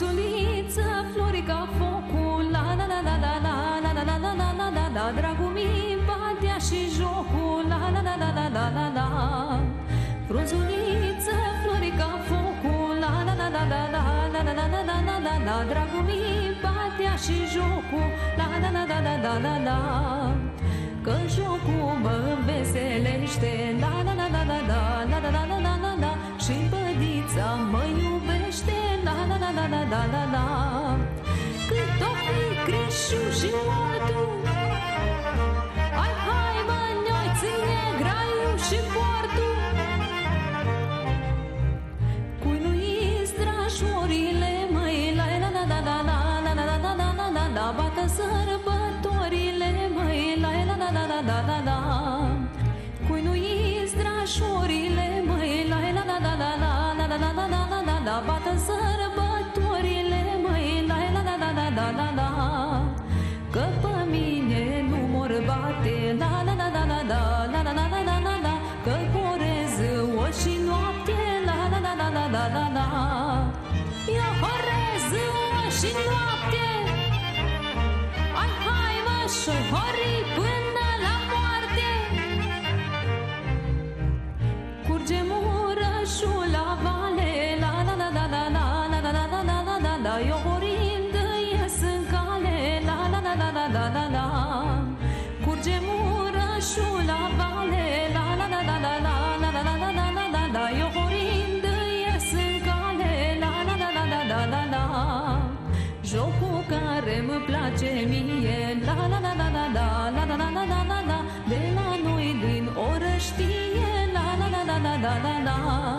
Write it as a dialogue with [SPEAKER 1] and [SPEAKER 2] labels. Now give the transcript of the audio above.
[SPEAKER 1] Zuliță, flori ca focul La la la la la la la la la la la la la la Dragul mi badea și jocul La la la la la la la la Frunzuliță, flori ca focul La la la la la la la la la la la la la Dragul mi și jocul La la la la la la la la Că jocul mă veselește La la la la la la la Cât o fi Crișu și mortul Hai, hai, mă, noi ține graiul și portul Cui nu-i strașorile, măi, la la la la la la la la la la la la la Bată sărbătorile, măi, la la la la la la la la Cui nu-i strașorile, măi, la la la la la la la la la la la la la la Bată sărbătorile, la la la la la la Eu horez o și noapte Ai hai mă și hori până la moarte Curge murășul la vale, la la la la la la la la la la la la la la Eu horind ies în cale, la la la la la la la la Curge murășul Jocul care mă place mie, la la la la la la la la la la la la la De la noi din oră știe, la la la la la la la